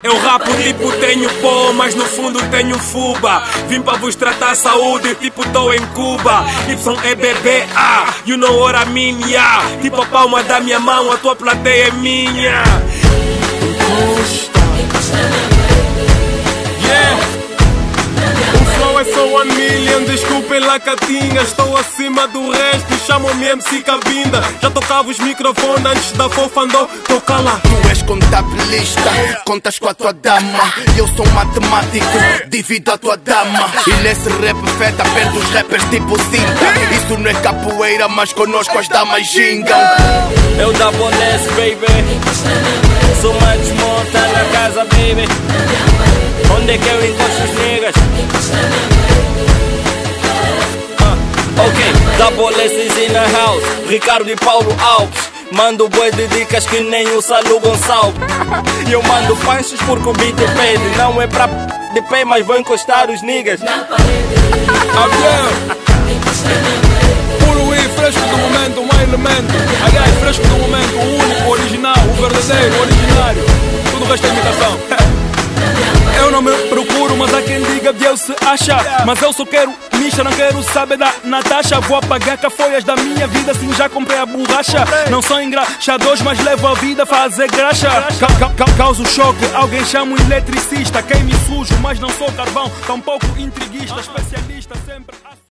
Eu rapo tipo tenho pó, mas no fundo tenho fuba. Vim para vos tratar saúde, tipo tô em Cuba. Y é bebê, ah, you know what I mean, yeah. Tipo a palma da minha mão, a tua plateia é minha. Desculpem lá catinha Estou acima do resto, chamam-me MC Cabinda. Já tocava os microfones antes da fofa andou, toca lá Tu és contabilista, contas com a tua dama. Eu sou matemático, divido a tua dama. E nesse rap feta, perto os rappers tipo cinta Isso não é capoeira, mas conosco as damas gingam. Eu da bonesse, baby. Sou mais monta na casa, baby. Onde é que eu encontro os niggas? Ok, double S's in the house. Ricardo e Paulo Alves. Mando boi de dicas que nem o Salu Gonçalves. E eu mando panchos porque o beat pede. Não é pra de pé, mas vou encostar os niggas. Puro e fresco do momento, um elemento. Aliás, fresco do momento, o único, o original, o verdadeiro, o originário. Tudo o resto é imitação mas há quem diga Deus se acha. Mas eu só quero Misha, não quero saber da Natasha. Vou apagar cafoias da minha vida Sim, já comprei a borracha. Não sou engraxadores, mas levo a vida a fazer graxa. Ca ca ca choque, alguém chama um eletricista. Queime sujo, mas não sou carvão Tampouco intriguista, especialista sempre